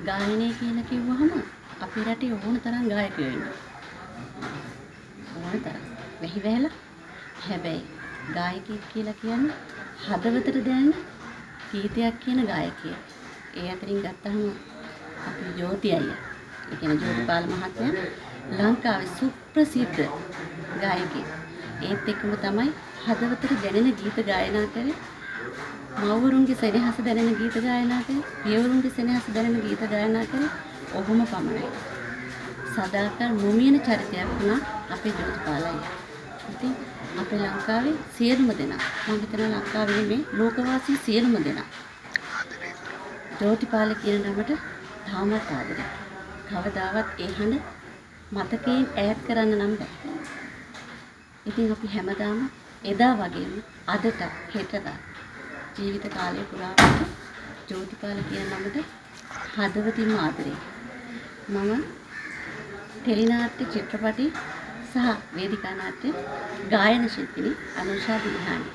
ගායනය කියලා කිව්වහම අපේ රටේ ඕන තරම් ගායකයෝ ඉන්නවා. ඕන තරම්. වෙහි වැහැලා හැබැයි ගායකයෙක් කියලා කියන්නේ හදවතට දැනෙන ගීතයක් කියන ගායකයෙක්. ඒ අතරින් ගත්තහම අපි ජෝති අයියා. ඒ කියන්නේ ජෝතිපාල මහත්මයා ලංකාවේ සුප්‍රසිද්ධ ගායකයෙක්. ඒත් එක්කම තමයි හදවතට දැනෙන ගීත ගායනා කරේ. මව්වරුන්ගේ සෙනෙහස දැනෙන ගීත ගායනා කරේ. පියවරුන්ගේ සෙනෙහස දැනෙන ගීත ගායනා කරේ. ඔහොම පමණයි. සදාකල් මුමියන චරිතයක් වුණා අපේ ජෝතිපාල අයියා. ඉතින් අපේ ලංකාවේ සියලුම දෙනා මම හිතනවා ලංකාවේ නෙමෙයි ලෝකවාසී සියලුම දෙනා ජෝතිපාල කියන නමට තාමත් ආදරේ. කවදාවත් ඒ හඬ මතකයෙන් ඈත් කරන්න නම් බෑ. ඉතින් අපි හැමදාම එදා වගේම අදට හෙටට ජීවිත කාලය පුරාවට ජෝතිපාල කියන නමට හදවතින්ම ආදරේ. මම ටෙලිනාට්‍ය චිත්‍රපටි සහ වේදිකා නාට්‍ය ගායන ශිල්පිනී අනුෂා දිහානි